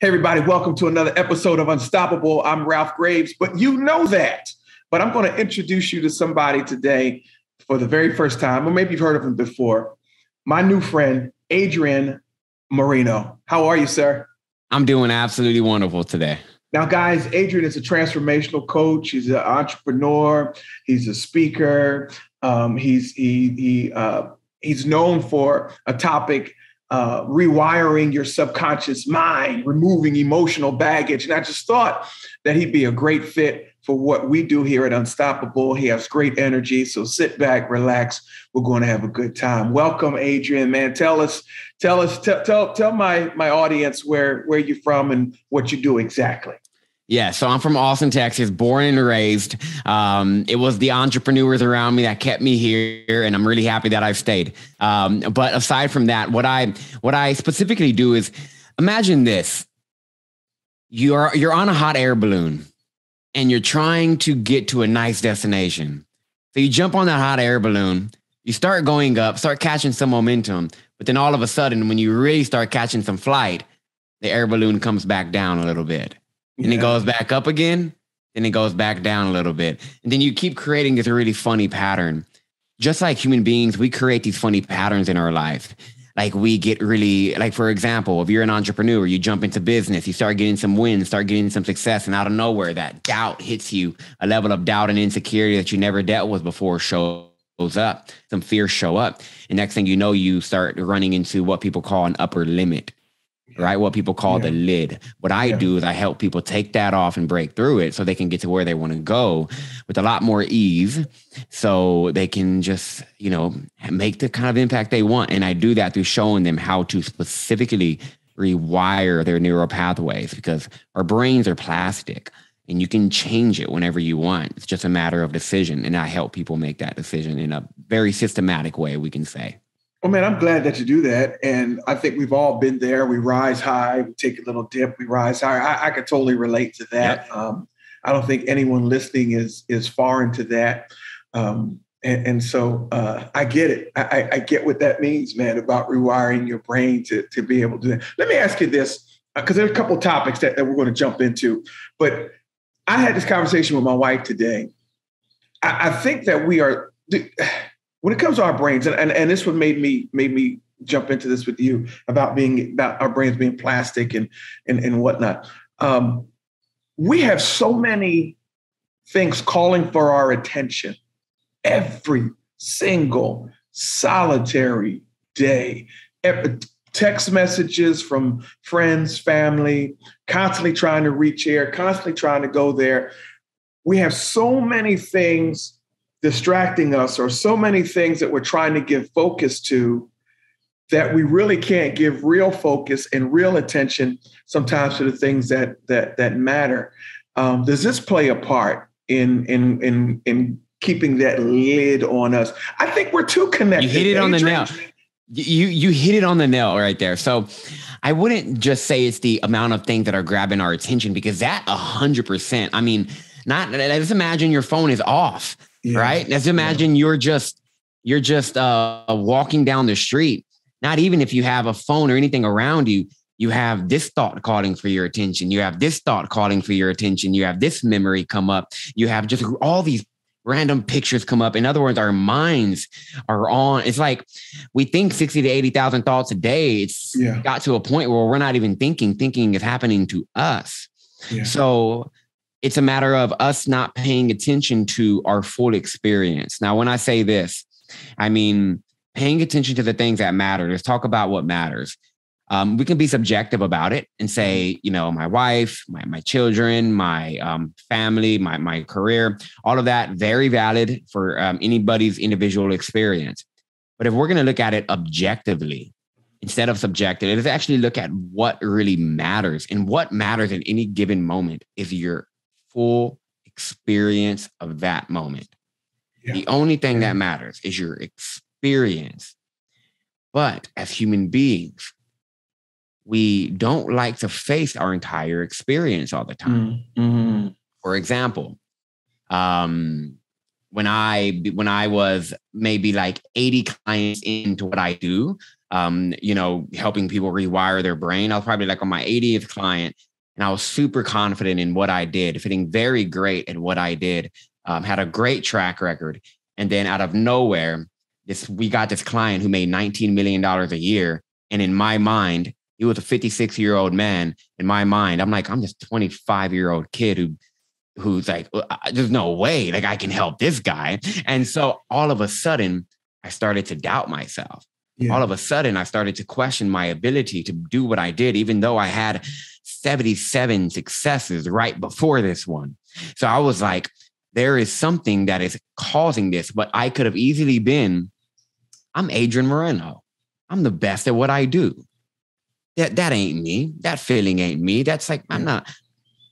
Hey, everybody, welcome to another episode of Unstoppable. I'm Ralph Graves, but you know that. But I'm going to introduce you to somebody today for the very first time, or maybe you've heard of him before. My new friend, Adrian Moreno. How are you, sir? I'm doing absolutely wonderful today. Now, guys, Adrian is a transformational coach. He's an entrepreneur. He's a speaker. Um, he's he he uh, he's known for a topic uh, rewiring your subconscious mind, removing emotional baggage. And I just thought that he'd be a great fit for what we do here at Unstoppable. He has great energy. So sit back, relax. We're going to have a good time. Welcome, Adrian. Man, tell us, tell us, tell tell, tell my my audience where where you're from and what you do exactly. Yeah, so I'm from Austin, Texas, born and raised. Um, it was the entrepreneurs around me that kept me here, and I'm really happy that I've stayed. Um, but aside from that, what I what I specifically do is imagine this: you're you're on a hot air balloon, and you're trying to get to a nice destination. So you jump on that hot air balloon, you start going up, start catching some momentum, but then all of a sudden, when you really start catching some flight, the air balloon comes back down a little bit and yeah. it goes back up again, then it goes back down a little bit. And then you keep creating this really funny pattern. Just like human beings, we create these funny patterns in our life. Like we get really, like for example, if you're an entrepreneur, you jump into business, you start getting some wins, start getting some success, and out of nowhere, that doubt hits you, a level of doubt and insecurity that you never dealt with before shows up, some fears show up. And next thing you know, you start running into what people call an upper limit right? What people call yeah. the lid. What I yeah. do is I help people take that off and break through it so they can get to where they want to go with a lot more ease so they can just, you know, make the kind of impact they want. And I do that through showing them how to specifically rewire their neural pathways because our brains are plastic and you can change it whenever you want. It's just a matter of decision. And I help people make that decision in a very systematic way, we can say. Well, man, I'm glad that you do that. And I think we've all been there. We rise high, we take a little dip, we rise higher. I, I could totally relate to that. Yep. Um, I don't think anyone listening is is foreign to that. Um, and, and, so uh, I get it. I, I, get what that means, man, about rewiring your brain to, to be able to do that. Let me ask you this, because uh, there's a couple topics that, that we're going to jump into. But I had this conversation with my wife today. I, I think that we are when it comes to our brains, and, and, and this one made me made me jump into this with you about being about our brains being plastic and and, and whatnot. Um, we have so many things calling for our attention every single solitary day. Text messages from friends, family, constantly trying to reach here, constantly trying to go there. We have so many things distracting us or so many things that we're trying to give focus to that we really can't give real focus and real attention sometimes to the things that that that matter. Um, does this play a part in in in in keeping that lid on us? I think we're too connected. You hit it on the nail. You you hit it on the nail right there. So I wouldn't just say it's the amount of things that are grabbing our attention because that a hundred percent. I mean, not let's imagine your phone is off yeah. right? Let's imagine yeah. you're just you're just uh, walking down the street. Not even if you have a phone or anything around you, you have this thought calling for your attention. You have this thought calling for your attention. You have this memory come up. You have just all these random pictures come up. In other words, our minds are on. It's like we think 60 to 80,000 thoughts a day. It's yeah. got to a point where we're not even thinking. Thinking is happening to us. Yeah. So it's a matter of us not paying attention to our full experience. Now, when I say this, I mean paying attention to the things that matter. Let's talk about what matters. Um, we can be subjective about it and say, you know, my wife, my, my children, my um, family, my, my career, all of that, very valid for um, anybody's individual experience. But if we're going to look at it objectively, instead of subjective, let's actually look at what really matters. And what matters in any given moment is your full experience of that moment. Yeah. The only thing that matters is your experience. But as human beings, we don't like to face our entire experience all the time. Mm-hmm. For example, um, when I when I was maybe like 80 clients into what I do, um, you know, helping people rewire their brain. I was probably like on my 80th client, and I was super confident in what I did, feeling very great at what I did. Um, had a great track record, and then out of nowhere, this we got this client who made 19 million dollars a year, and in my mind, he was a 56 year old man. In my mind, I'm like, I'm this 25 year old kid who who's like, there's no way like I can help this guy. And so all of a sudden, I started to doubt myself. Yeah. All of a sudden, I started to question my ability to do what I did, even though I had 77 successes right before this one. So I was like, there is something that is causing this, but I could have easily been, I'm Adrian Moreno. I'm the best at what I do that that ain't me. That feeling ain't me. That's like I'm not.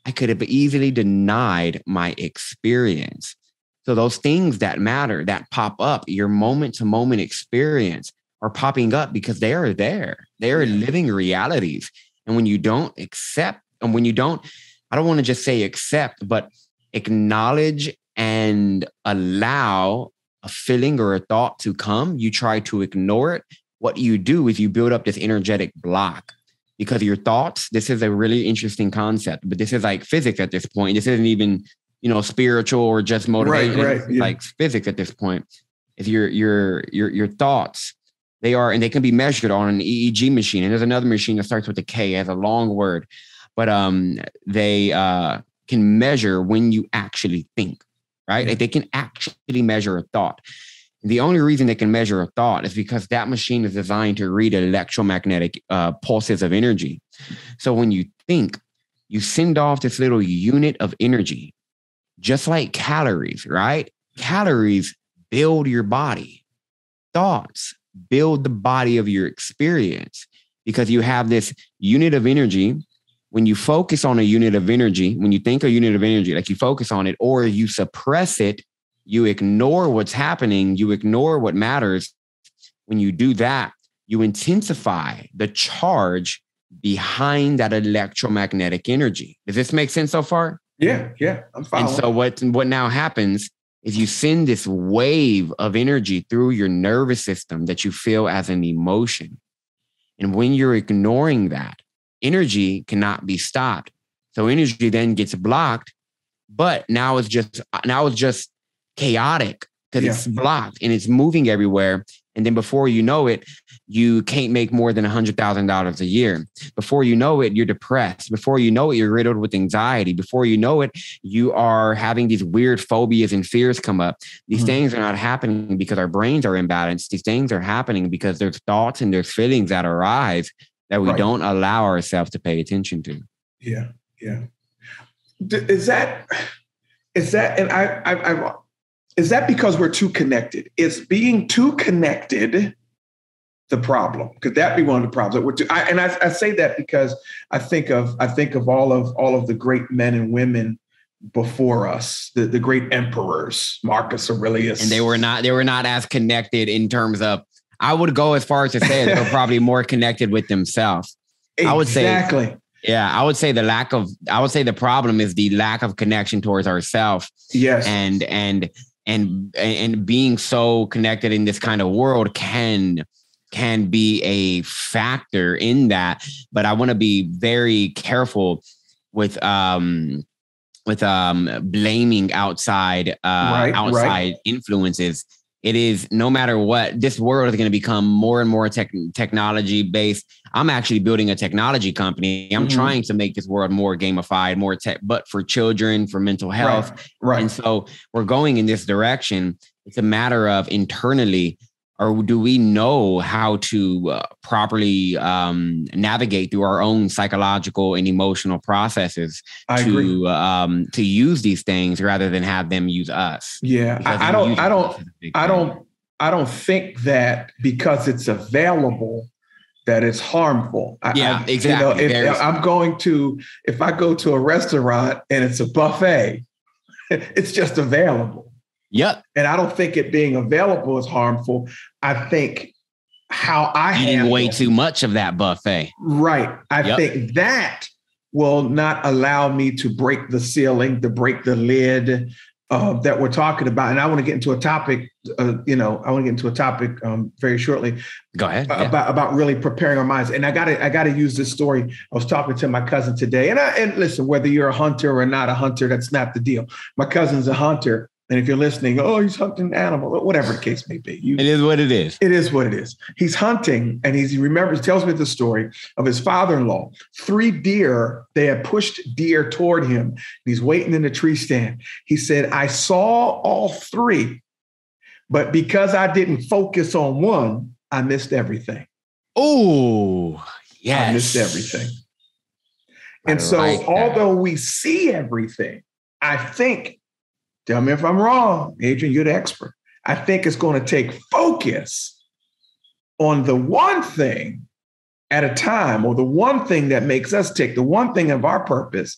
I could have easily denied my experience. So those things that matter, that pop up, your moment to moment experience are popping up because they are there. They are living realities. And when you don't accept, and when you don't, I don't want to just say accept, but acknowledge and allow a feeling or a thought to come, you try to ignore it. What you do is you build up this energetic block because your thoughts this is a really interesting concept but this is like physics at this point this isn't even you know spiritual or just motivation right, right, yeah. like physics at this point if your your your your thoughts they are and they can be measured on an eeg machine and there's another machine that starts with a k has a long word but um they uh can measure when you actually think right like they can actually measure a thought the only reason they can measure a thought is because that machine is designed to read electromagnetic uh, pulses of energy. So when you think, you send off this little unit of energy, just like calories, right? Calories build your body. Thoughts build the body of your experience because you have this unit of energy. When you focus on a unit of energy, when you think a unit of energy, like you focus on it or you suppress it, you ignore what's happening, you ignore what matters. When you do that, you intensify the charge behind that electromagnetic energy. Does this make sense so far? Yeah, yeah, I'm fine. And so what what now happens is you send this wave of energy through your nervous system that you feel as an emotion. And when you're ignoring that, energy cannot be stopped. So energy then gets blocked, but now it's just now it's just chaotic because yeah. it's blocked and it's moving everywhere. And then before you know it, you can't make more than $100,000 a year. Before you know it, you're depressed. Before you know it, you're riddled with anxiety. Before you know it, you are having these weird phobias and fears come up. These mm-hmm. things are not happening because our brains are imbalanced. These things are happening because there's thoughts and there's feelings that arise that we right. don't allow ourselves to pay attention to. Yeah. Yeah. Is that, is that, and I, I, I've, is that because we're too connected? Is being too connected the problem? Could that be one of the problems that we're too? I, and I, I, say that because I think of I think of all of all of the great men and women before us, the, the great emperors, Marcus Aurelius, and they were not they were not as connected in terms of. I would go as far as to say they're probably more connected with themselves. Exactly. I would say exactly. yeah, I would say the lack of I would say the problem is the lack of connection towards ourselves. Yes. And and and and being so connected in this kind of world can can be a factor in that but i want to be very careful with um with um blaming outside uh right, outside right. influences it is no matter what this world is going to become more and more tech, technology based i'm actually building a technology company i'm mm-hmm. trying to make this world more gamified more tech but for children for mental health right, right. and so we're going in this direction it's a matter of internally or do we know how to uh, properly um, navigate through our own psychological and emotional processes I to um, to use these things rather than have them use us? Yeah, I, I, don't, I don't, I don't, I don't think that because it's available that it's harmful. Yeah, I, exactly. You know, if, if I'm going to, if I go to a restaurant and it's a buffet, it's just available. Yep. And I don't think it being available is harmful. I think how I eating way too much of that buffet. Right. I yep. think that will not allow me to break the ceiling, to break the lid, uh, that we're talking about, and I want to get into a topic. Uh, you know, I want to get into a topic um, very shortly. Go ahead. Yeah. About about really preparing our minds, and I got to I got to use this story. I was talking to my cousin today, and I, and listen, whether you're a hunter or not a hunter, that's not the deal. My cousin's a hunter, and if you're listening, oh, he's hunting an animal, whatever the case may be. You, it is what it is. It is what it is. He's hunting, and he's, he remembers, tells me the story of his father-in-law. Three deer, they had pushed deer toward him. He's waiting in the tree stand. He said, I saw all three, but because I didn't focus on one, I missed everything. Oh, yes. I missed everything. And so, although we see everything, I think Tell me if I'm wrong. Adrian, you're the expert. I think it's going to take focus on the one thing at a time, or the one thing that makes us tick, the one thing of our purpose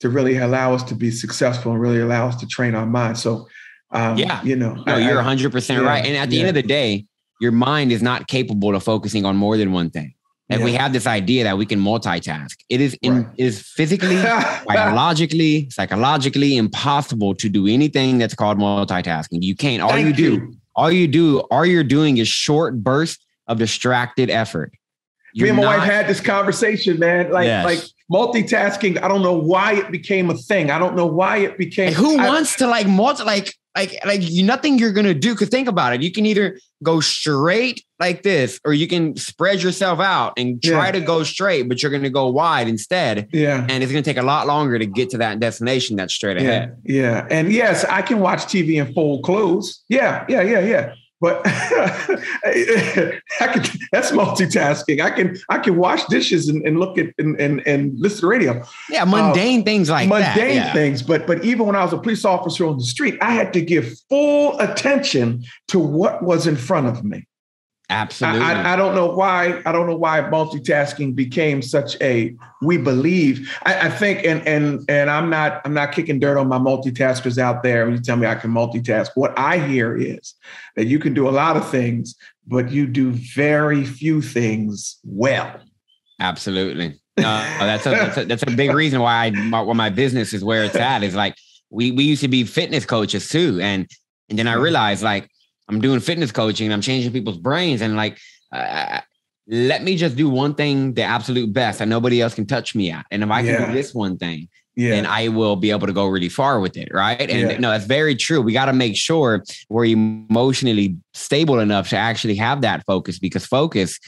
to really allow us to be successful and really allow us to train our mind. So, um, yeah, you know, no, I, you're 100% yeah, right. And at the yeah. end of the day, your mind is not capable of focusing on more than one thing. And yeah. we have this idea that we can multitask. It is in, right. it is physically, biologically, psychologically impossible to do anything that's called multitasking. You can't. All Thank you do, you. all you do, all you're doing is short bursts of distracted effort. You're Me and my not, wife had this conversation, man. Like, yes. like multitasking. I don't know why it became a thing. I don't know why it became. And who I, wants to like multi like like like you nothing you're gonna do? Because think about it. You can either go straight like this, or you can spread yourself out and try yeah. to go straight, but you're gonna go wide instead. Yeah, and it's gonna take a lot longer to get to that destination that's straight ahead. Yeah, yeah. and yes, I can watch TV in full clothes. Yeah, yeah, yeah, yeah. But I can, that's multitasking. I can I can wash dishes and, and look at and, and, and listen to radio. Yeah, mundane uh, things like mundane that. yeah. things. But but even when I was a police officer on the street, I had to give full attention to what was in front of me. Absolutely. I, I, don't know why. I don't know why multitasking became such a we believe. I, I, think, and and and I'm not I'm not kicking dirt on my multitaskers out there. When you tell me I can multitask, what I hear is that you can do a lot of things, but you do very few things well. Absolutely. Uh, that's, a, that's a that's a big reason why I why my business is where it's at. Is like we we used to be fitness coaches too, and and then I realized like I'm doing fitness coaching and I'm changing people's brains and like uh, let me just do one thing the absolute best that nobody else can touch me at. And if I can do this one thing, yeah. then I will be able to go really far with it. Right. And yeah. no, that's very true. We got to make sure we're emotionally stable enough to actually have that focus because focus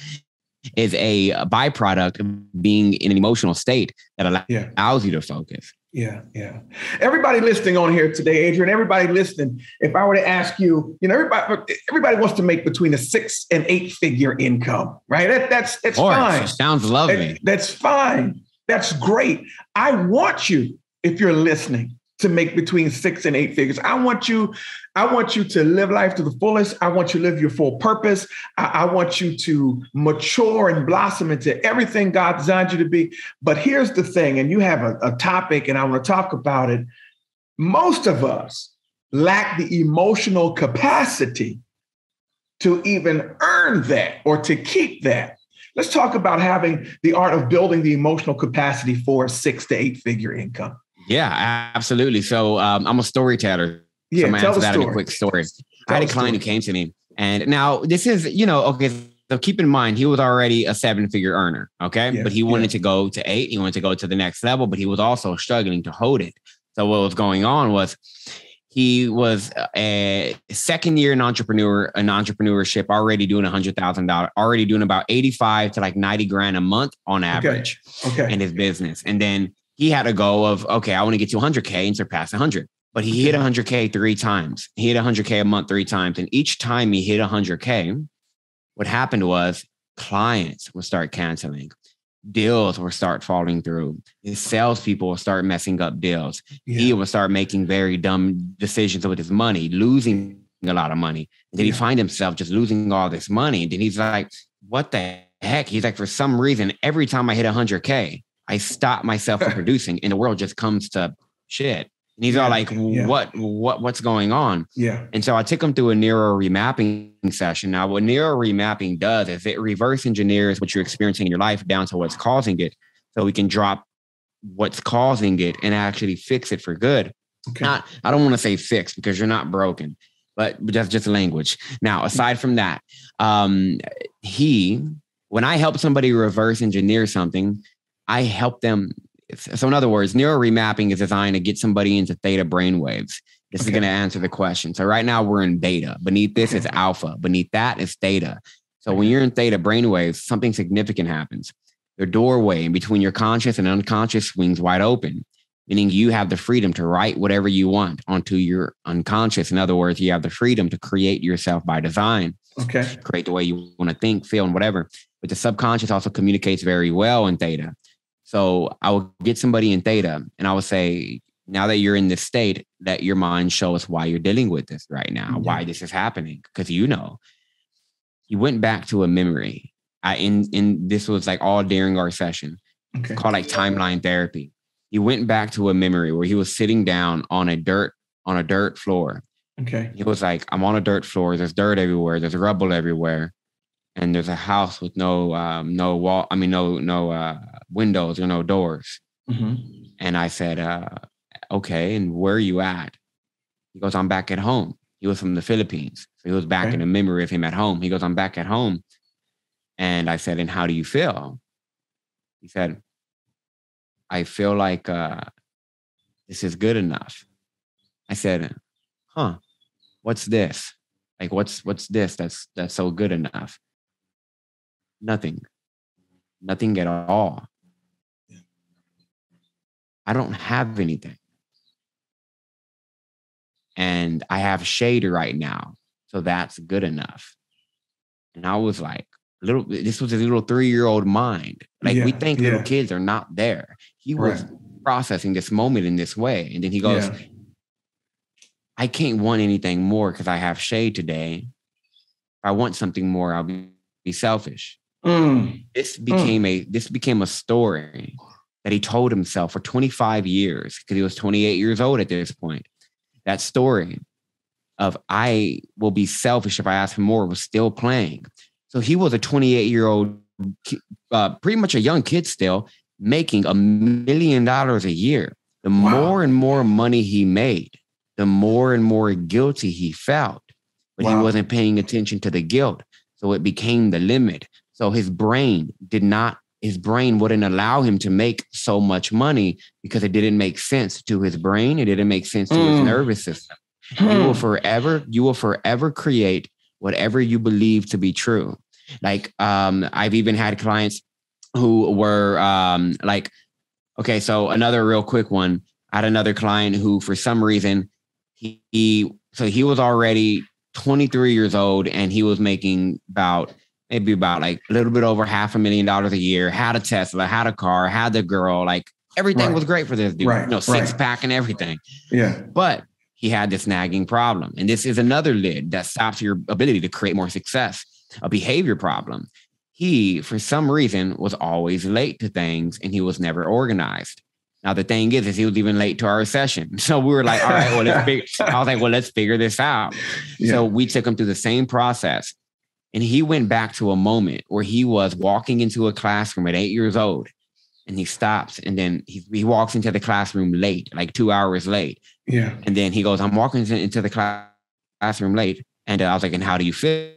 is a byproduct of being in an emotional state that allows yeah. you to focus. Yeah, yeah. Everybody listening on here today, Adrian, everybody listening, if I were to ask you, you know, everybody everybody wants to make between a six and eight figure income, right? That, that's that's fine. Sounds lovely. That, that's fine. That's great. I want you, if you're listening, to make between six and eight figures. I want you, I want you to live life to the fullest. I want you to live your full purpose. I, I, want you to mature and blossom into everything God designed you to be. But here's the thing, and you have a, a topic, and I want to talk about it. Most of us lack the emotional capacity to even earn that or to keep that. Let's talk about having the art of building the emotional capacity for six to eight figure income. Yeah, absolutely. So um, I'm a storyteller. Yeah, so tell that story. a quick story. Tell I had a client who came to me, and now this is, you know, okay. So keep in mind, he was already a seven-figure earner, okay, yeah, but he wanted yeah. to go to eight. He wanted to go to the next level, but he was also struggling to hold it. So what was going on was he was a second year in entrepreneur an entrepreneurship already doing a hundred thousand dollars already doing about 85 to like 90 grand a month on average okay. okay. in his business and then he had a goal of, okay, I want to get to 100K and surpass 100. But he hit 100K three times. He hit 100K a month three times. And each time he hit 100K, what happened was clients would start canceling, deals will start falling through. His salespeople will start messing up deals. Yeah. He will start making very dumb decisions with his money, losing a lot of money. And then yeah. he find himself just losing all this money. And then he's like, what the heck? He's like, for some reason, every time I hit 100K, I stop myself from producing and the world just comes to shit. And he's yeah, all like, yeah. what, what, what's going on? Yeah. And so I took him through a neuro remapping session. Now, what neuro remapping does is it reverse engineers what you're experiencing in your life down to what's causing it. So we can drop what's causing it and actually fix it for good. Okay. Not, I don't want to say fix because you're not broken, but that's just language. Now, aside from that, um, he, when I help somebody reverse engineer something, I help them. So, in other words, neural remapping is designed to get somebody into theta brainwaves. This okay. is going to answer the question. So, right now we're in beta. Beneath this okay. is alpha. Beneath that is theta. So, when you're in theta brainwaves, something significant happens. The doorway in between your conscious and unconscious swings wide open meaning you have the freedom to write whatever you want onto your unconscious. In other words, you have the freedom to create yourself by design. Okay. Create the way you want to think, feel, and whatever. But the subconscious also communicates very well in theta. So I will get somebody in theta and I will say, now that you're in this state, let your mind show us why you're dealing with this right now, why this is happening. Because you know, he went back to a memory. I in in this was like all during our session. Okay. Called like timeline therapy he went back to a memory where he was sitting down on a dirt on a dirt floor. Okay. He was like, I'm on a dirt floor. There's dirt everywhere. There's rubble everywhere. And there's a house with no um, no wall. I mean, no no uh, windows or no doors. Mm-hmm. And I said, uh, okay. And where are you at? He goes, I'm back at home. He was from the Philippines. So he was back okay. in a memory of him at home. He goes, I'm back at home. And I said, and how do you feel? He said, I feel like uh, this is good enough. I said, huh, what's this? Like, what's what's this that's that's so good enough? Nothing. Nothing at all. I don't have anything. And I have shade right now. So that's good enough. And I was like, little this was a little three-year-old mind. Like yeah, we think yeah. little kids are not there. He was processing this moment in this way. And then he goes, yeah. I can't want anything more because I have shade today. If I want something more, I'll be, be selfish. Mm. This mm. became mm. a this became a story that he told himself for 25 years because he was 28 years old at this point. That story of I will be selfish if I ask for more was still playing. So he was a 28 year old, uh, pretty much a young kid still, making a million dollars a year. The wow. more and more money he made, the more and more guilty he felt. But wow. he wasn't paying attention to the guilt. So it became the limit. So his brain did not, his brain wouldn't allow him to make so much money because it didn't make sense to his brain. It didn't make sense to mm. his nervous system. You will hmm. forever, you will forever create whatever you believe to be true. Like um, I've even had clients who were um, like, okay, so another real quick one. I had another client who, for some reason, he, he so he was already 23 years old and he was making about maybe about like a little bit over half a million dollars a year. Had a Tesla, had a car, had the girl, like everything right. was great for this dude. Right. You know, six right. pack and everything. Yeah. But he had this nagging problem. And this is another lid that stops your ability to create more success, a behavior problem. He, for some reason, was always late to things and he was never organized. Now the thing is, is he was even late to our session. So we were like, all right, well, let's figure. I was like, well, let's figure this out. Yeah. So we took him through the same process. And he went back to a moment where he was walking into a classroom at eight years old and he stops and then he, he walks into the classroom late, like two hours late. Yeah. And then he goes, I'm walking into the classroom late. And I was like, and how do you feel?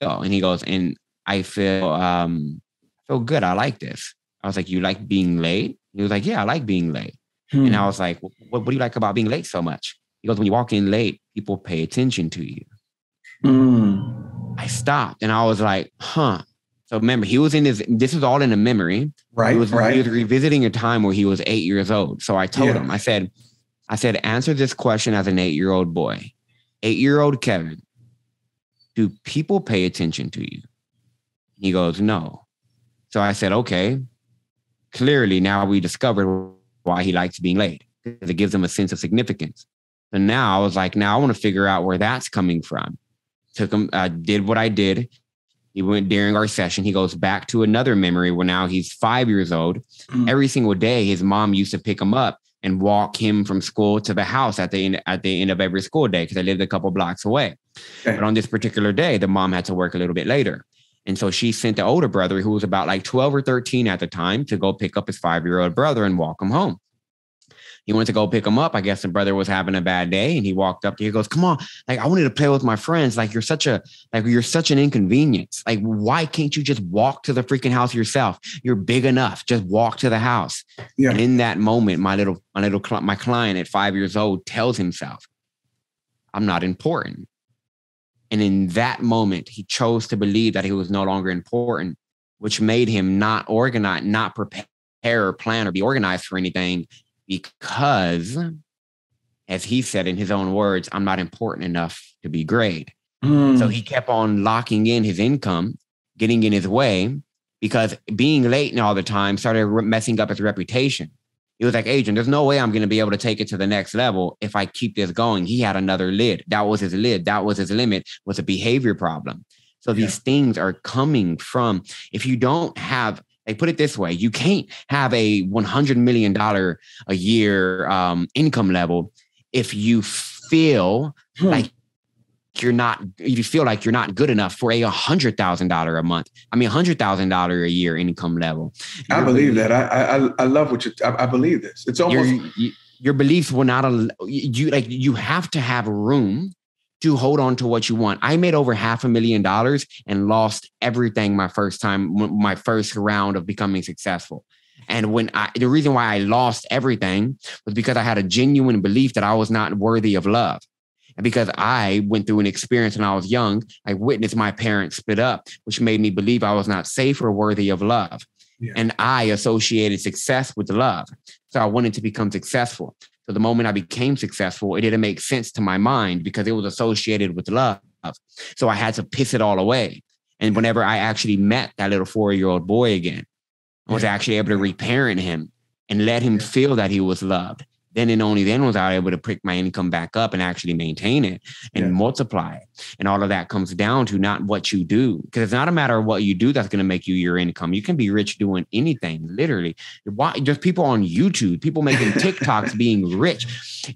And he goes, and I feel um feel good. I like this. I was like, you like being late? He was like, yeah, I like being late. Hmm. And I was like, what, what do you like about being late so much? He goes, when you walk in late, people pay attention to you. Hmm. I stopped and I was like, huh. So remember, he was in his. This is all in a memory. Right. He was, right. He was revisiting a time where he was eight years old. So I told yeah. him, I said, I said, answer this question as an eight-year-old boy. Eight-year-old Kevin, do people pay attention to you? He goes, no. So I said, okay. Clearly, now we discovered why he likes being late because it gives him a sense of significance. And now I was like, now I want to figure out where that's coming from. Took him, I uh, did what I did. He went during our session. He goes back to another memory where now he's five years old. Mm-hmm. Every single day, his mom used to pick him up and walk him from school to the house at the end, at the end of every school day because I lived a couple blocks away. Okay. But on this particular day, the mom had to work a little bit later. And so she sent the older brother, who was about like 12 or 13 at the time, to go pick up his five year old brother and walk him home. He went to go pick him up. I guess the brother was having a bad day, and he walked up to. He goes, "Come on, like I wanted to play with my friends. Like you're such a like you're such an inconvenience. Like why can't you just walk to the freaking house yourself? You're big enough. Just walk to the house." Yeah. And in that moment, my little my little my client at five years old tells himself, "I'm not important." And in that moment, he chose to believe that he was no longer important, which made him not organize, not prepare or plan or be organized for anything because, as he said in his own words, I'm not important enough to be great. Mm. So he kept on locking in his income, getting in his way because being late and all the time started messing up his reputation. He was like, Adrian, there's no way I'm going to be able to take it to the next level if I keep this going. He had another lid. That was his lid. That was his limit, was a behavior problem. So yeah. these things are coming from, if you don't have like put it this way, you can't have a $100 million a year um, income level if you feel hmm. like you're not if you feel like you're not good enough for a hundred thousand dollar a month i mean a hundred thousand dollar a year income level. I believe that. I, I i love what you I, I believe this. It's almost your, your beliefs will not allow you like you have to have room to hold on to what you want. I made over half a million dollars and lost everything my first time, my first round of becoming successful. And when I, the reason why I lost everything was because I had a genuine belief that I was not worthy of love. And because I went through an experience when I was young, I witnessed my parents split up, which made me believe I was not safe or worthy of love. Yeah. And I associated success with love. So I wanted to become successful. So the moment I became successful, it didn't make sense to my mind because it was associated with love. So I had to piss it all away. And whenever I actually met that little four year old boy again, I was actually able to reparent him and let him feel that he was loved then and only then was I able to pick my income back up and actually maintain it and yeah. multiply it. And all of that comes down to not what you do, because it's not a matter of what you do that's going to make you your income. You can be rich doing anything, literally. There's people on YouTube, people making TikToks being rich.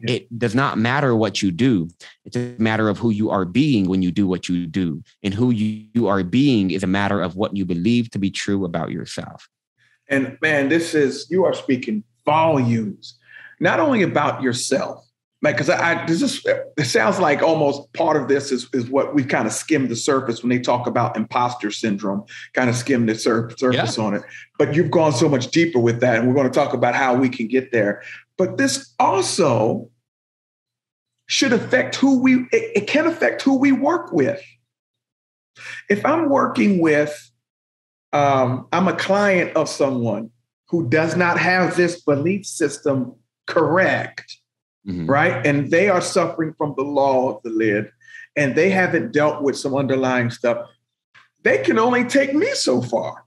It does not matter what you do. It's a matter of who you are being when you do what you do. And who you, you are being is a matter of what you believe to be true about yourself. And man, this is, you are speaking volumes not only about yourself, like because I, I this is it sounds like almost part of this is is what we kind of skimmed the surface when they talk about imposter syndrome, kind of skimmed the sur- surface yeah. on it. But you've gone so much deeper with that, and we're going to talk about how we can get there. But this also should affect who we it, it can affect who we work with. If I'm working with, um, I'm a client of someone who does not have this belief system correct, mm-hmm. right? And they are suffering from the law of the lid and they haven't dealt with some underlying stuff. They can only take me so far.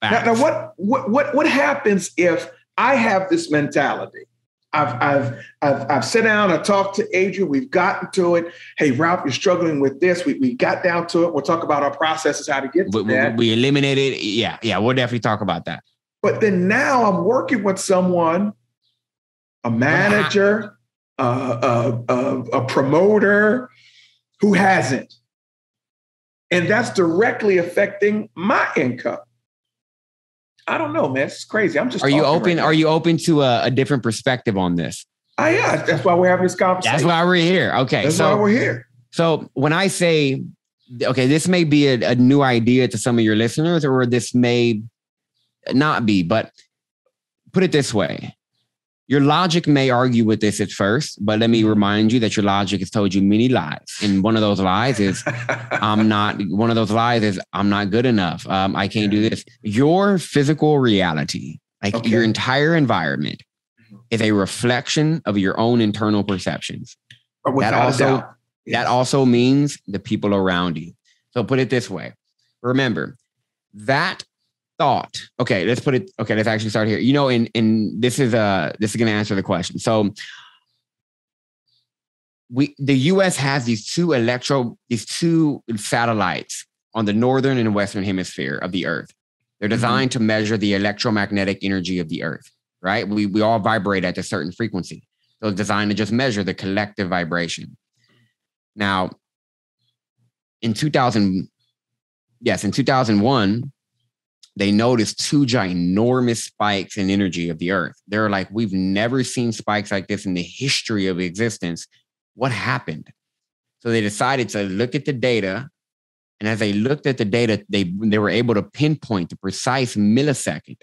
Now, now, what, what what what happens if I have this mentality? I've I've I've I've sat down, I talked to Adrian, we've gotten to it. Hey, Ralph, you're struggling with this. We, we got down to it. We'll talk about our processes, how to get to we, that. We eliminated, yeah, yeah, we'll definitely talk about that. But then now I'm working with someone a manager, a, a, a, a promoter who hasn't. And that's directly affecting my income. I don't know, man. It's crazy. I'm just. Are you open? Right are you open to a, a, different perspective on this? I yeah. That's why we're having this conversation. That's why we're here. Okay, that's so, why we're here. So when I say, okay, this may be a, a new idea to some of your listeners, or this may not be, but put it this way: your logic may argue with this at first, but let me remind you that your logic has told you many lies. And one of those lies is, I'm not, one of those lies is, I'm not good enough. Um, I can't do this. Your physical reality, like okay. your entire environment, mm-hmm. is a reflection of your own internal perceptions. That also, that also means the people around you. So put it this way remember, that thought. Okay let's put it okay let's actually start here. You know in in this is uh this is going to answer the question. So we the us has these two electro these two satellites on the northern and western hemisphere of the earth. They're mm-hmm. designed mm-hmm. to measure the electromagnetic energy of the earth right? We we all vibrate at a certain frequency. So it's designed to just measure the collective vibration. Now in 2000 yes in 2001 they noticed two ginormous spikes in energy of the earth. They're like, we've never seen spikes like this in the history of existence. What happened? So they decided to look at the data. And as they looked at the data, they, they were able to pinpoint the precise millisecond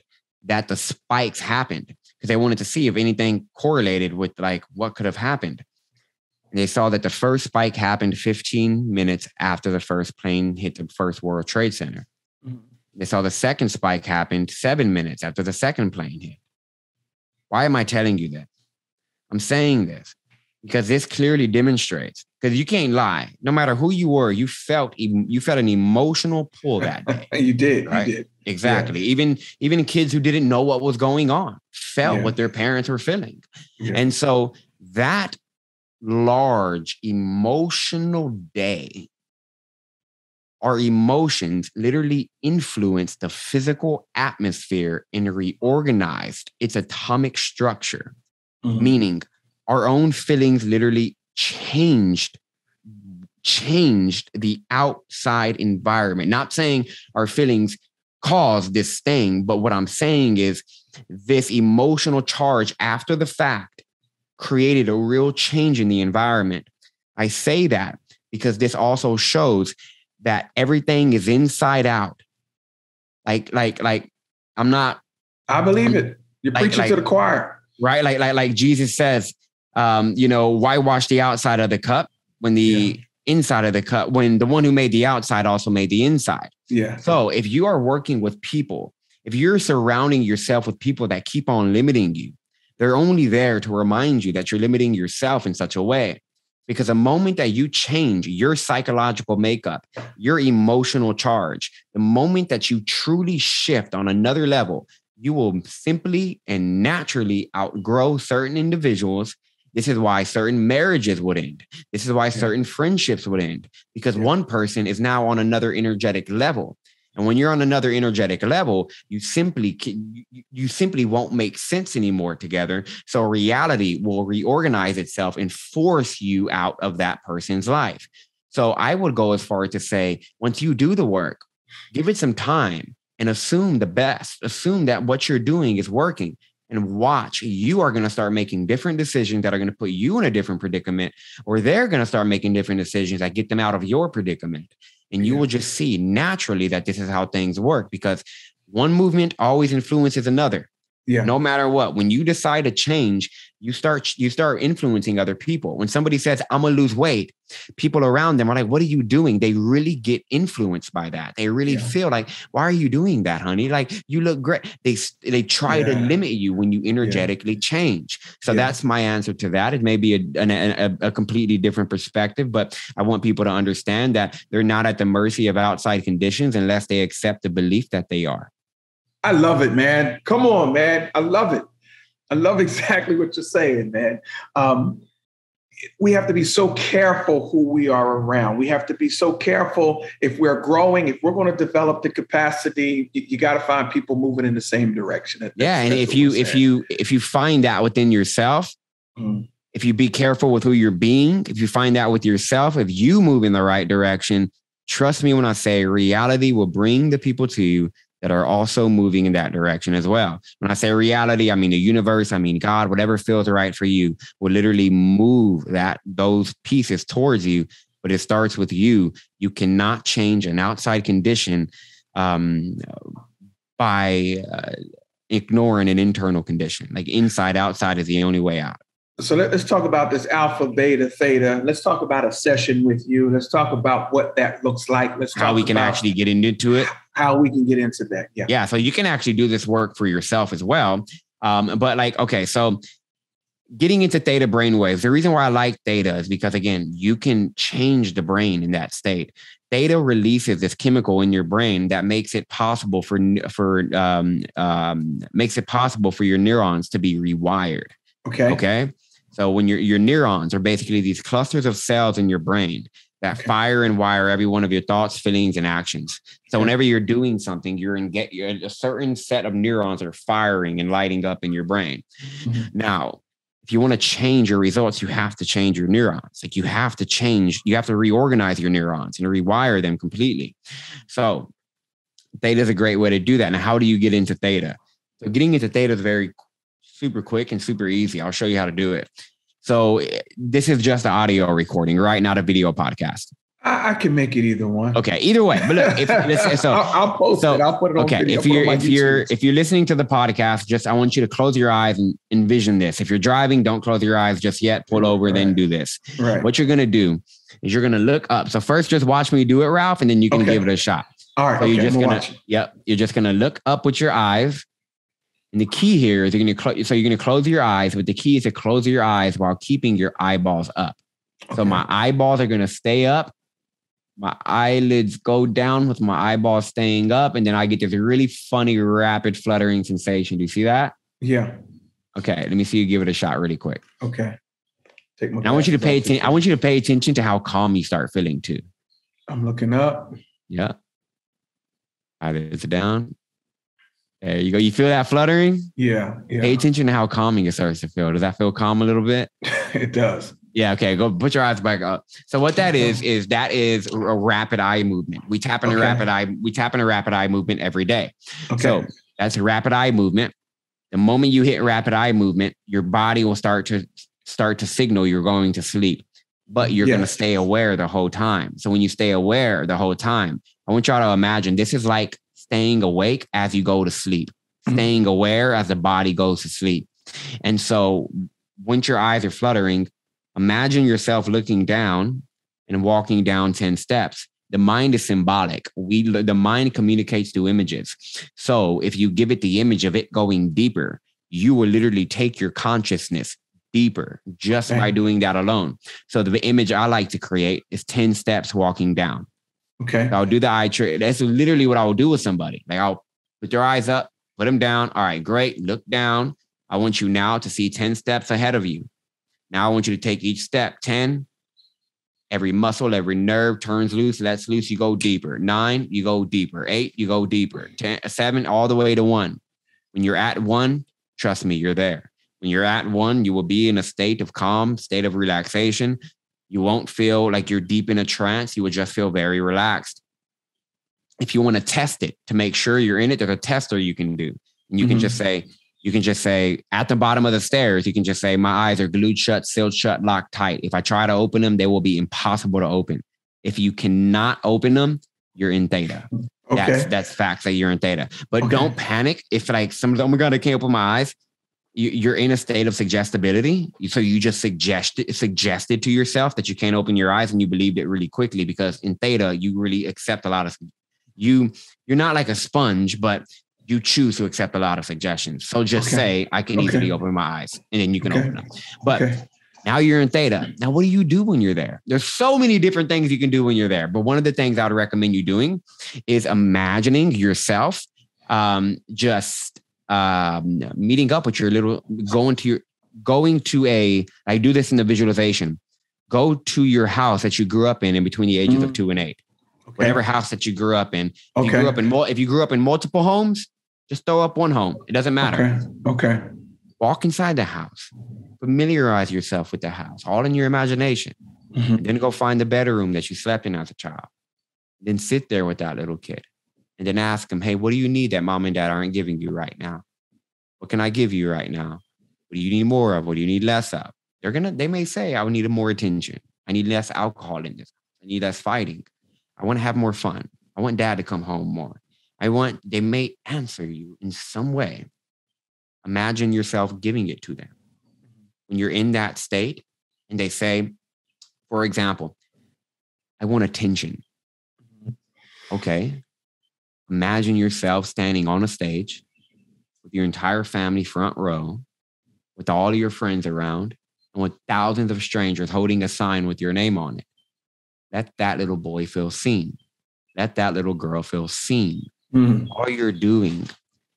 that the spikes happened because they wanted to see if anything correlated with like what could have happened. And they saw that the first spike happened 15 minutes after the first plane hit the first World Trade Center. They saw the second spike happened seven minutes after the second plane hit. Why am I telling you that? I'm saying this because this clearly demonstrates because you can't lie. No matter who you were, you felt you felt an emotional pull that day. you did. Right? You did. Exactly. Yeah. Even even kids who didn't know what was going on felt yeah. what their parents were feeling. Yeah. And so that large emotional day our emotions literally influence the physical atmosphere and reorganized its atomic structure, mm-hmm. meaning our own feelings literally changed changed the outside environment. Not saying our feelings caused this thing but what i'm saying is this emotional charge after the fact created a real change in the environment. I say that because this also shows that everything is inside out. Like, like, like, I'm not. I believe it. You're like, preaching like, to the choir. Right. Like, like, like Jesus says, um, you know, why wash the outside of the cup when the yeah. inside of the cup, when the one who made the outside also made the inside? Yeah. So if you are working with people, if you're surrounding yourself with people that keep on limiting you, they're only there to remind you that you're limiting yourself in such a way. Because the moment that you change your psychological makeup, your emotional charge, the moment that you truly shift on another level, you will simply and naturally outgrow certain individuals. This is why certain marriages would end. This is why certain friendships would end because one person is now on another energetic level. And when you're on another energetic level, you simply can, you simply won't make sense anymore together. So reality will reorganize itself and force you out of that person's life. So I would go as far as to say, once you do the work, give it some time and assume the best. Assume that what you're doing is working and watch. You are going to start making different decisions that are going to put you in a different predicament, or they're going to start making different decisions that get them out of your predicament. And you yeah. will just see naturally that this is how things work because one movement always influences another. Yeah. No matter what, when you decide to change, you start you start influencing other people. When somebody says, "I'm gonna lose weight," people around them are like, "What are you doing?" They really get influenced by that. They really yeah. feel like, "Why are you doing that, honey? Like you look great." They they try yeah. to limit you when you energetically yeah. change. So that's my answer to that. It may be a, a, a completely different perspective, but I want people to understand that they're not at the mercy of outside conditions unless they accept the belief that they are. I love it, man. Come on, man. I love it. I love exactly what you're saying, man. Um, we have to be so careful who we are around. We have to be so careful if we're growing, if we're going to develop the capacity, you, you got to find people moving in the same direction. That's, yeah, and if you if you if you find that within yourself, mm. if you be careful with who you're being, if you find that with yourself, if you move in the right direction, trust me when I say reality will bring the people to you that are also moving in that direction as well. When I say reality, I mean the universe, I mean God, whatever feels right for you will literally move that those pieces towards you. But it starts with you. You cannot change an outside condition um, by uh, ignoring an internal condition. Like inside, outside is the only way out. So let, us talk about this alpha, beta, theta. Let's talk about a session with you. Let's talk about what that looks like. Let's how we can actually get into it. How we can get into that. Yeah. Yeah. So you can actually do this work for yourself as well. Um, but like, okay, so getting into theta brainwaves, the reason why I like theta is because again, you can change the brain in that state. Theta releases this chemical in your brain that makes it possible for for um, um, makes it possible for your neurons to be rewired. Okay. Okay. So when your your neurons are basically these clusters of cells in your brain that fire and wire every one of your thoughts, feelings, and actions. So whenever you're doing something, you're in get you're a certain set of neurons that are firing and lighting up in your brain. Mm-hmm. Now, if you want to change your results, you have to change your neurons. Like you have to change, you have to reorganize your neurons and rewire them completely. So theta is a great way to do that. Now, how do you get into theta? So getting into theta is very super quick and super easy. I'll show you how to do it. So eh, this is just an audio recording, right? Not a video podcast. I, I can make it either one. Okay, either way. But look, if listen, so I'll, I'll post so, it. I'll put it on. okay, video. if I'll put it you're if you're YouTube. if you're listening to the podcast, just I want you to close your eyes and envision this. If you're driving, don't close your eyes just yet. Pull over, then do this. right. What you're gonna do is you're gonna look up. So first, just watch me do it, Ralph, and then you can Okay. give it a shot. All right. So okay, you're just I'm gonna, it. yep, you're just gonna look up with your eyes. And the key here is you're gonna close. So you're gonna close your eyes, but the key is to close your eyes while keeping your eyeballs up. So my eyeballs are gonna stay up. My eyelids go down with my eyeballs staying up, and then I get this really funny, rapid fluttering sensation. Do you see that? Yeah. Okay, let me see you give it a shot really quick. Okay. Take my. I want you to pay attention. I want you to pay attention to how calm you start feeling too. I'm looking up. Yeah. Eyelids down. There you go. You feel that fluttering? Yeah. Pay attention to how calming it starts to feel. Does that feel calm a little bit? it does. Yeah. Okay. Go put your eyes back up. So what that is is that is a rapid eye movement. We tap in a rapid eye. We tap in a rapid eye movement every day. Okay. So that's a rapid eye movement. The moment you hit rapid eye movement, your body will start to start to signal you're going to sleep, but you're going to stay aware the whole time. So when you stay aware the whole time, I want y'all to imagine this is like staying awake as you go to sleep, Mhm. staying aware as the body goes to sleep. And so once your eyes are fluttering, imagine yourself looking down and walking down 10 steps. The mind is symbolic. We the mind communicates through images. So if you give it the image of it going deeper, you will literally take your consciousness deeper just by doing that alone. So the image I like to create is 10 steps walking down. Okay. I'll do the eye trick. That's literally what I will do with somebody. Like I'll put your eyes up, put them down. All right, great. Look down. I want you now to see 10 steps ahead of you. Now I want you to take each step 10. Every muscle, every nerve turns loose, lets loose, you go deeper. Nine, you go deeper. Eight, you go deeper. Ten, seven, all the way to one. When you're at one, trust me, you're there. When you're at one, you will be in a state of calm, state of relaxation. You won't feel like you're deep in a trance. You will just feel very relaxed. If you want to test it to make sure you're in it, there's a tester you can do. And you can Mhm. just say, you can just say at the bottom of the stairs, you can just say, my eyes are glued shut, sealed shut, locked tight. If I try to open them, they will be impossible to open. If you cannot open them, you're in theta. Okay. That's that's facts that you're in theta. But Okay. don't panic if like some oh my god, I can't open my eyes. You, you're in a state of suggestibility. So you just suggested suggested to yourself that you can't open your eyes and you believed it really quickly because in theta, you really accept a lot of you you're not like a sponge, but you choose to accept a lot of suggestions. So just Okay. say, I can Okay. easily open my eyes, and then you can Okay. open them. But now you're in theta. Now, what do you do when you're there? There's so many different things you can do when you're there. But one of the things I would recommend you doing is imagining yourself um, just um, meeting up with your little, going to your, going to a, I do this in the visualization. Go to your house that you grew up in in between the ages of Mhm. two and eight. Okay. Whatever house that you grew up in. If you Okay. grew up in if you grew up in multiple homes, just throw up one home. It doesn't matter Okay. Okay. walk inside the house, familiarize yourself with the house, all in your imagination. Mhm. Then go find the bedroom that you slept in as a child. Then sit there with that little kid and then ask them, hey, what do you need that mom and dad aren't giving you right now? What can I give you right now? What do you need more of? What do you need less of? They're gonna, they may say, I need more attention. I need less alcohol in this. I need less fighting. I want to have more fun. I want dad to come home more. I want, they may answer you in some way. Imagine yourself giving it to them. When you're in that state and they say, for example, I want attention. Mm-hmm. Okay. Imagine yourself standing on a stage with your entire family front row, with all of your friends around, and with thousands of strangers holding a sign with your name on it. Let that little boy feel seen. Let that little girl feel seen Mhm. all you're doing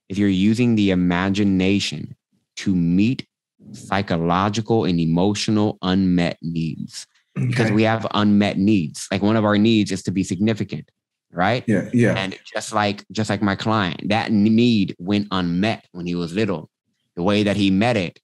is you're using the imagination to meet psychological and emotional unmet needs because we have unmet needs like one of our needs is to be significant right Yeah. Yeah. and just like just like my client that need went unmet when he was little the way that he met it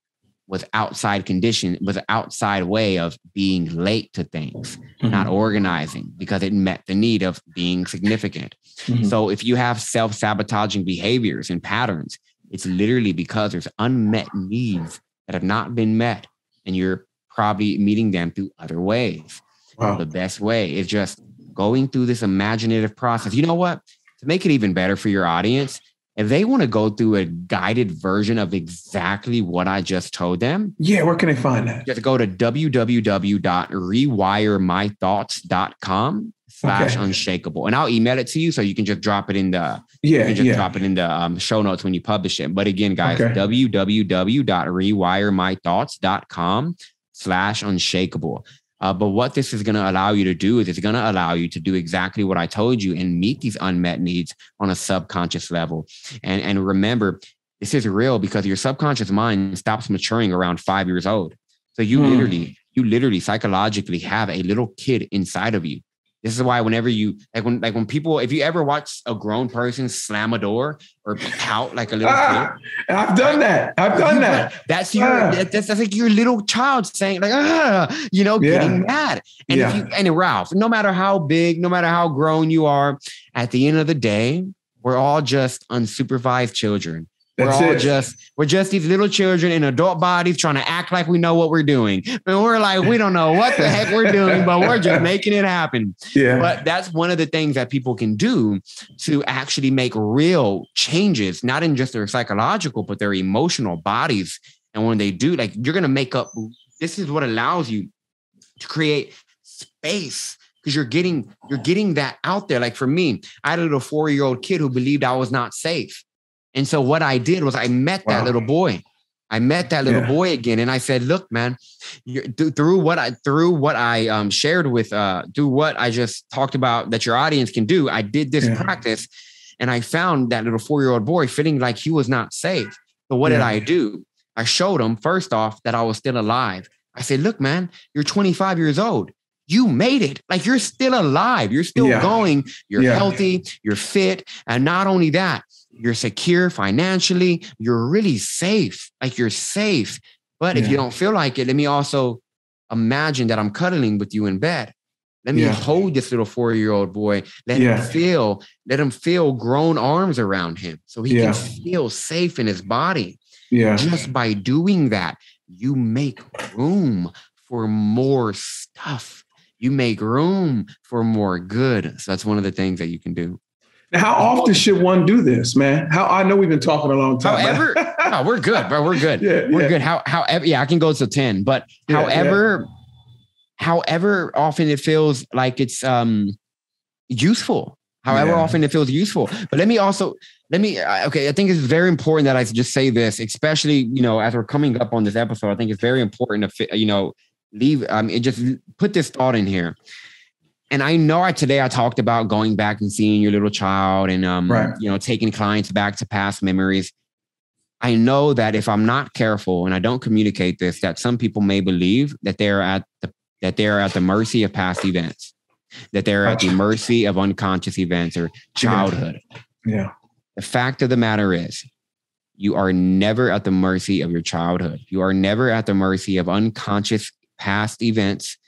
was outside condition, was an outside way of being late to things, mm-hmm. not organizing because it met the need of being significant. Mm-hmm. So if you have self-sabotaging behaviors and patterns, it's literally because there's unmet needs that have not been met, and you're probably meeting them through other ways. Wow. The best way is just going through this imaginative process. You know what? To make it even better for your audience, if they want to go through a guided version of exactly what I just told them, yeah, where can they find that? Just go to www.rewiremythoughts.com slash unshakable. And I'll email it to you so you can just drop it in the yeah, just yeah. drop it in the um, show notes when you publish it. But again, guys, okay. www.rewiremythoughts.com slash unshakable. Uh, but what this is going to allow you to do is it's going to allow you to do exactly what I told you and meet these unmet needs on a subconscious level. And, and remember, this is real because your subconscious mind stops maturing around five years old. So you mm. literally, you literally psychologically have a little kid inside of you this is why whenever you like when like when people if you ever watch a grown person slam a door or pout like a little ah, kid, I've done that. I've done that. That's your ah. that's, that's like your little child saying like ah, you know, yeah. getting mad. And yeah. if you and Ralph, no matter how big, no matter how grown you are, at the end of the day, we're all just unsupervised children. That's we're all it. just we're just these little children in adult bodies trying to act like we know what we're doing. And we're like, we don't know what the heck we're doing, but we're just making it happen. Yeah. But that's one of the things that people can do to actually make real changes, not in just their psychological, but their emotional bodies. And when they do, like you're gonna make up this is what allows you to create space because you're getting you're getting that out there. Like for me, I had a little four-year-old kid who believed I was not safe. And so what I did was I met wow. that little boy. I met that little yeah. boy again, and I said, "Look, man, through what I through what I um, shared with uh, through what I just talked about that your audience can do. I did this yeah. practice, and I found that little four year old boy feeling like he was not safe. So what yeah. did I do? I showed him first off that I was still alive. I said, "Look, man, you're 25 years old. You made it. Like you're still alive. You're still going. You're healthy. You're fit, and not only that." You're secure financially, you're really safe. Like you're safe. But yeah. if you don't feel like it, let me also imagine that I'm cuddling with you in bed. Let me yeah. hold this little four year old boy. Let yeah. him feel, let him feel grown arms around him so he can feel safe in his body. Yeah. Just by doing that, you make room for more stuff. You make room for more good. So that's one of the things that you can do. How often should one do this, man? How I know we've been talking a long time. However, no, we're good, bro. We're good. Yeah, we're yeah. good. How however, yeah, I can go to 10, but yeah, however, however often it feels like it's um useful. However often it feels useful. But let me also let me okay, I think it's very important that I just say this, especially, you know, as we're coming up on this episode, I think it's very important to you know, leave um just put this thought in here and I know I, today I talked about going back and seeing your little child and um, right. you know taking clients back to past memories. I know that if I'm not careful and I don't communicate this, that some people may believe that they're at the that they're at the mercy of past events, that they're at the mercy of unconscious events or childhood. Yeah. The fact of the matter is, you are never at the mercy of your childhood. You are never at the mercy of unconscious past events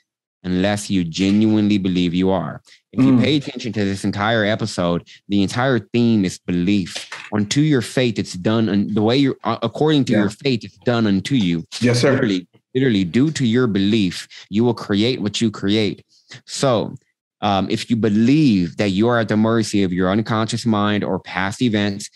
unless you genuinely believe you are. If you mm. pay attention to this entire episode, the entire theme is belief. Unto your faith, it's done. And the way you're, uh, according to yeah. your faith, it's done unto you. Yes, sir. Literally, literally, due to your belief, you will create what you create. So, um, if you believe that you are at the mercy of your unconscious mind or past events,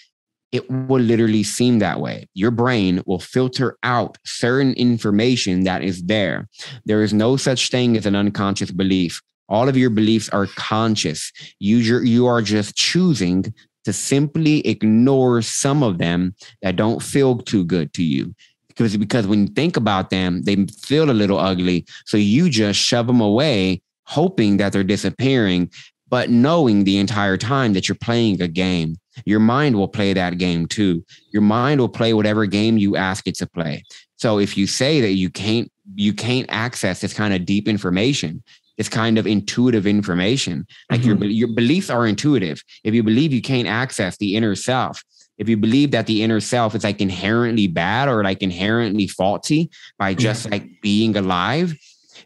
it will literally seem that way. Your brain will filter out certain information that is there. There is no such thing as an unconscious belief. All of your beliefs are conscious. You, you are just choosing to simply ignore some of them that don't feel too good to you. Because, because when you think about them, they feel a little ugly. So you just shove them away, hoping that they're disappearing, but knowing the entire time that you're playing a game. Your mind will play that game too. Your mind will play whatever game you ask it to play. So if you say that you can't you can't access this kind of deep information, this kind of intuitive information, like mm-hmm. your your beliefs are intuitive. If you believe you can't access the inner self, if you believe that the inner self is like inherently bad or like inherently faulty by just like being alive,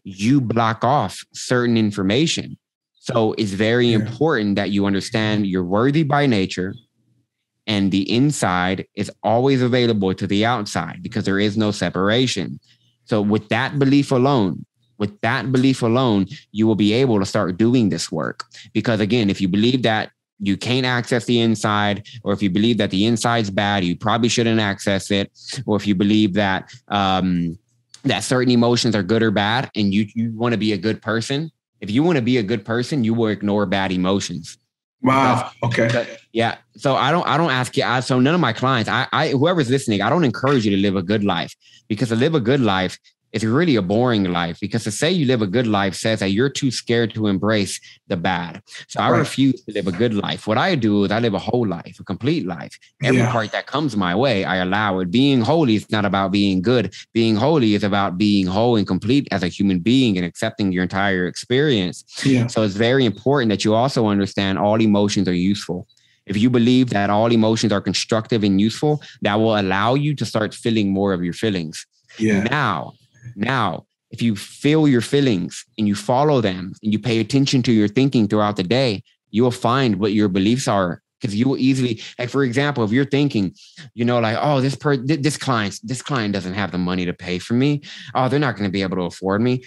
you block off certain information. So it's very yeah. important that you understand you're worthy by nature and the inside is always available to the outside because there is no separation. So with that belief alone, with that belief alone, you will be able to start doing this work. Because again, if you believe that you can't access the inside, or if you believe that the inside's bad, you probably shouldn't access it, or if you believe that um, that certain emotions are good or bad, and you you want to be a good person, if you want to be a good person, you will ignore bad emotions. Wow. Okay. Yeah. So I don't I don't ask you. I, so none of my clients, I, I whoever's listening, I don't encourage you to live a good life because to live a good life, it's really a boring life because to say you live a good life says that you're too scared to embrace the bad. So I right. refuse to live a good life. What I do is I live a whole life, a complete life. Every yeah. part that comes my way, I allow it. Being holy is not about being good. Being holy is about being whole and complete as a human being and accepting your entire experience. Yeah. So it's very important that you also understand all emotions are useful. If you believe that all emotions are constructive and useful, that will allow you to start feeling more of your feelings. Yeah. Now, now, if you feel your feelings and you follow them and you pay attention to your thinking throughout the day, you will find what your beliefs are. Because you will easily, like for example, if you're thinking, you know, like, oh, this per this client, this client doesn't have the money to pay for me. Oh, they're not going to be able to afford me.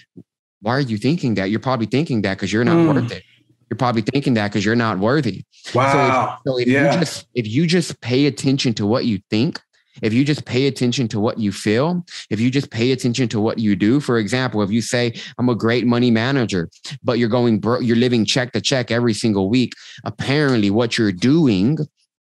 Why are you thinking that? You're probably thinking that because you're not mm. worth it. You're probably thinking that because you're not worthy. Wow. So if, so if yeah. you just if you just pay attention to what you think if you just pay attention to what you feel, if you just pay attention to what you do, for example, if you say, I'm a great money manager, but you're going, bro- you're living check to check every single week, apparently what you're doing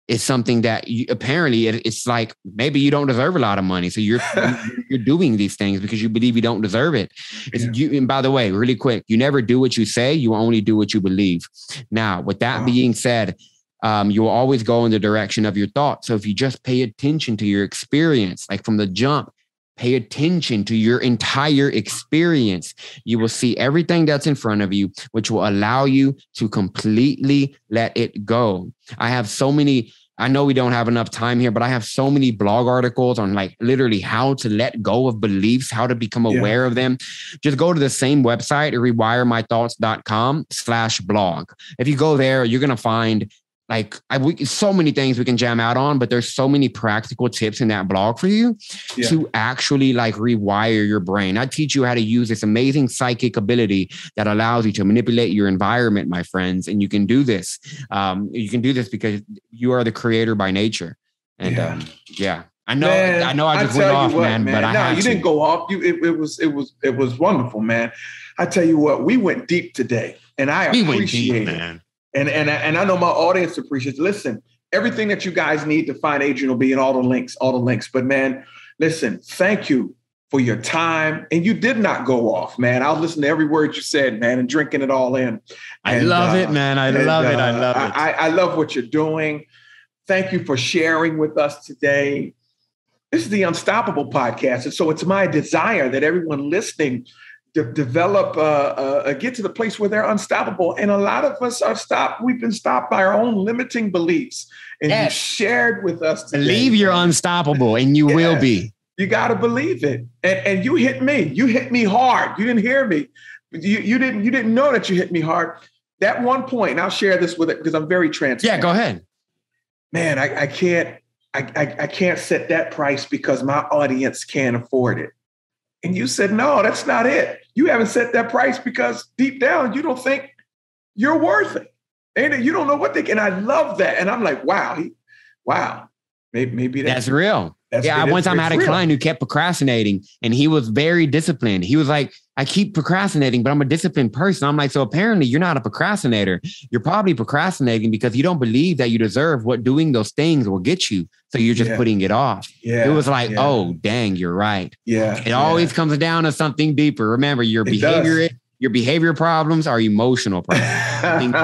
is something that you, apparently it, it's like maybe you don't deserve a lot of money. So you're, you're doing these things because you believe you don't deserve it. Yeah. You, and by the way, really quick, you never do what you say, you only do what you believe. Now, with that wow. being said, um, you will always go in the direction of your thoughts. So if you just pay attention to your experience, like from the jump, pay attention to your entire experience, you will see everything that's in front of you, which will allow you to completely let it go. I have so many. I know we don't have enough time here, but I have so many blog articles on like literally how to let go of beliefs, how to become aware yeah. of them. Just go to the same website, rewiremythoughts.com slash blog. If you go there, you're going to find like I we, so many things we can jam out on, but there's so many practical tips in that blog for you yeah. to actually like rewire your brain. I teach you how to use this amazing psychic ability that allows you to manipulate your environment, my friends. And you can do this. Um, you can do this because you are the creator by nature. And yeah, um, yeah. I know, man, I know, I just I went off, what, man, man, But I no, you to. didn't go off. You, it, it was, it was, it was wonderful, man. I tell you what, we went deep today, and I we appreciate deep, it. Man and and and I know my audience appreciates. Listen, everything that you guys need to find Adrian will be in all the links, all the links. But man, listen, thank you for your time. And you did not go off, man. I was listening to every word you said, man, and drinking it all in. I love uh, it, man. I love uh, it. I love it. I, I love what you're doing. Thank you for sharing with us today. This is the Unstoppable podcast. And so it's my desire that everyone listening de- develop, uh, uh, uh, get to the place where they're unstoppable. And a lot of us are stopped. We've been stopped by our own limiting beliefs. And yes. you shared with us. Today, Believe you're unstoppable, and you yes. will be. You got to believe it. And, and you hit me. You hit me hard. You didn't hear me. You, you didn't. You didn't know that you hit me hard. That one point, and I'll share this with it because I'm very transparent. Yeah, go ahead. Man, I, I can't. I, I, I can't set that price because my audience can't afford it. And you said, no, that's not it. You haven't set that price because deep down you don't think you're worth it. And you don't know what they can. I love that. And I'm like, wow, he, wow. Maybe, maybe that's, that's real. That's, yeah, one time I had a real. client who kept procrastinating and he was very disciplined. He was like, I keep procrastinating, but I'm a disciplined person. I'm like, so apparently you're not a procrastinator. You're probably procrastinating because you don't believe that you deserve what doing those things will get you. So you're just yeah. putting it off. Yeah. It was like, yeah. oh, dang, you're right. Yeah. It always comes down to something deeper. Remember, your it behavior, does. your behavior problems are emotional problems.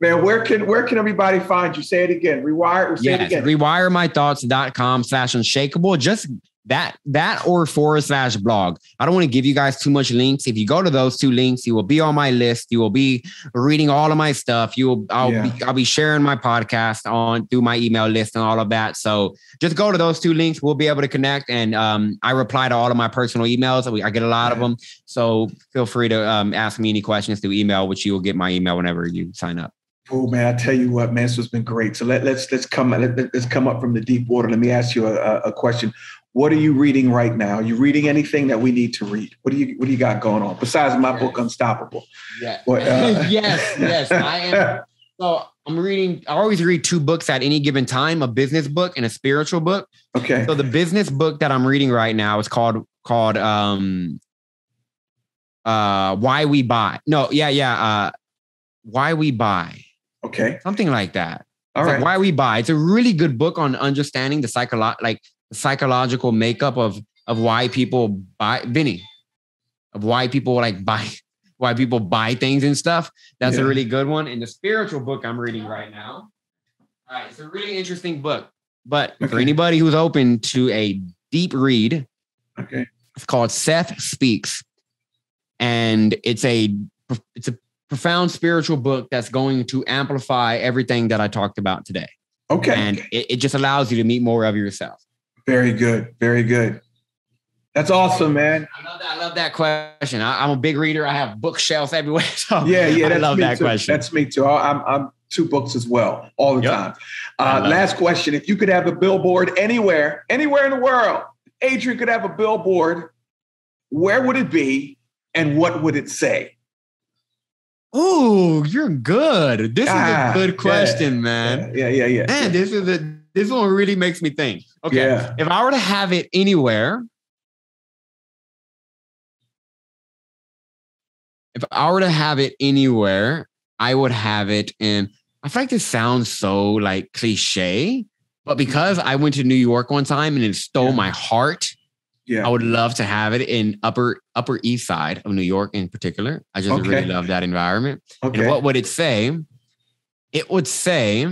Man, where can where can everybody find you? Say it again. Rewire. Say yes, it again. Rewiremythoughts.com slash unshakable. Just that that or forward slash blog. I don't want to give you guys too much links. If you go to those two links, you will be on my list. You will be reading all of my stuff. You will I'll yeah. be I'll be sharing my podcast on through my email list and all of that. So just go to those two links. We'll be able to connect. And um, I reply to all of my personal emails. I get a lot yeah. of them. So feel free to um, ask me any questions through email, which you will get my email whenever you sign up. Oh man, I tell you what, man, this has been great. So let, let's let's come let, us come up from the deep water. Let me ask you a, a question. What are you reading right now? Are you reading anything that we need to read? What do you What do you got going on besides my book Unstoppable? Yeah. uh, yes, yes, I am. So I'm reading. I always read two books at any given time: a business book and a spiritual book. Okay. So the business book that I'm reading right now is called called um uh Why We Buy. No, yeah, yeah. Uh, Why We Buy. Okay. Something like that. All right. Like Why We Buy. It's a really good book on understanding the psycholo- like psychological makeup of of why people buy Vinny, of why people like buy why people buy things and stuff. That's yeah. a really good one. In the spiritual book I'm reading right now. All right, it's a really interesting book. But okay. for anybody who's open to a deep read, okay, it's called Seth Speaks, and it's a it's a profound spiritual book that's going to amplify everything that I talked about today. Okay, and it, it just allows you to meet more of yourself. Very good. Very good. That's awesome, man. I love that. I love that question. I, am a big reader. I have bookshelves everywhere. So yeah, yeah. I love that too. question. That's me too. I'm, I'm two books as well, all the yep. time. Uh, last it. question: If you could have a billboard anywhere, anywhere in the world, Adrian could have a billboard. Where would it be, and what would it say? Oh, you're good. This ah, is a good question, yeah, man. Yeah, yeah, yeah. Man, this is a this one really makes me think. Okay. Yeah. If I were to have it anywhere, if I were to have it anywhere, I would have it in. I feel like this sounds so like cliche, but because I went to New York one time and it stole yeah. my heart, yeah. I would love to have it in upper Upper East Side of New York in particular. I just okay. really love that environment. Okay. And what would it say? It would say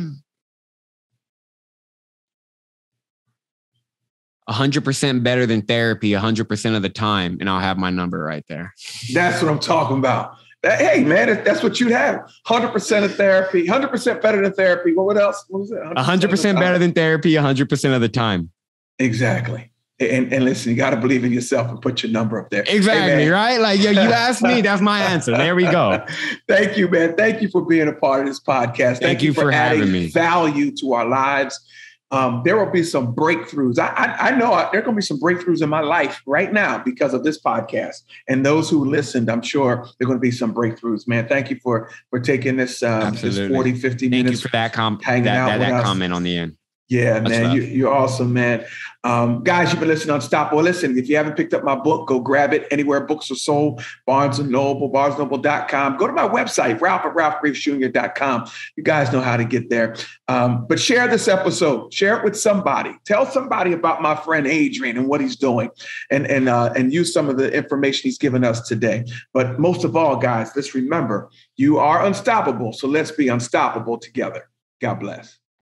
100% better than therapy 100% of the time and i'll have my number right there that's what i'm talking about that, hey man that's what you'd have 100% of therapy 100% better than therapy well, what else what was it 100%, 100% better than therapy 100% of the time exactly and, and listen, you got to believe in yourself and put your number up there. Exactly, hey, right? Like, yeah, you asked me, that's my answer. There we go. Thank you, man. Thank you for being a part of this podcast. Thank, Thank you, for, for having me. Value to our lives um, there will be some breakthroughs. I, I, I know there are going to be some breakthroughs in my life right now because of this podcast. And those who listened, I'm sure there are going to be some breakthroughs, man. Thank you for for taking this, um, this 40, 50 minutes. Thank you for that, com- that, that, that comment on the end. Yeah, Much man, you, you're awesome, man. Um, guys, you've been listening on Stop or Listen. If you haven't picked up my book, go grab it anywhere books are sold. Barnes and Noble, BarnesNoble.com. Go to my website, Ralph at RalphGravesJr.com. You guys know how to get there. Um, but share this episode. Share it with somebody. Tell somebody about my friend Adrian and what he's doing, and and uh, and use some of the information he's given us today. But most of all, guys, let's remember you are unstoppable. So let's be unstoppable together. God bless.